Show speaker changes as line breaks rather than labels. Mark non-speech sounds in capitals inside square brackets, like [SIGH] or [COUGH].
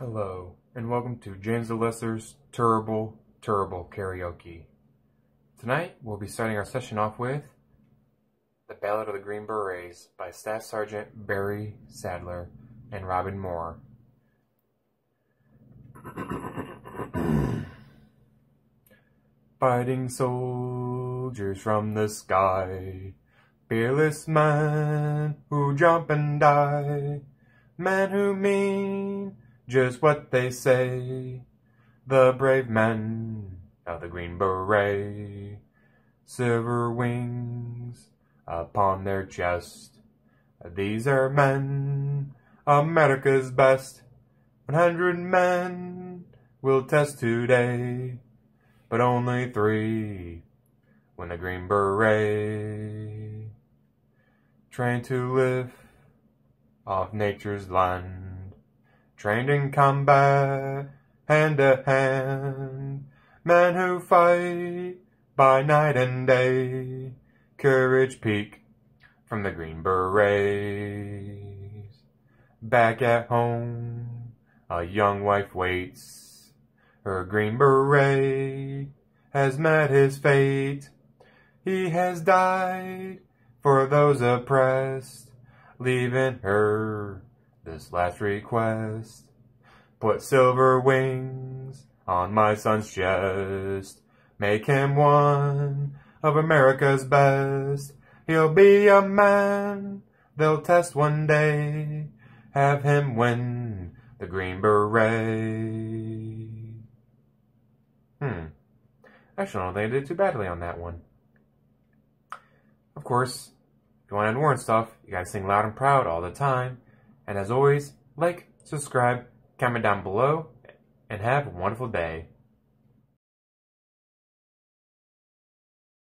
Hello, and welcome to James the Lesser's Terrible, Terrible Karaoke. Tonight, we'll be starting our session off with The Ballad of the Green Berets by Staff Sergeant Barry Sadler and Robin Moore. [COUGHS] Fighting soldiers from the sky, fearless men who jump and die, men who mean just what they say. The brave men of the Green Beret, silver wings upon their chest. These are men, America's best. One hundred men will test today, but only three win the Green Beret. Trained to live off nature's land, trained in combat, hand to hand, men who fight by night and day, courage peak from the Green Berets. Back at home, a young wife waits, her Green Beret has met his fate. He has died for those oppressed, leaving her this last request. Put silver wings on my son's chest, make him one of America's best. He'll be a man they'll test one day, have him win the Green Beret. Hmm. Actually, I don't think I did too badly on that one. Of course, if you want to and stuff, you gotta sing loud and proud all the time. And as always, like, subscribe, comment down below, and have a wonderful day.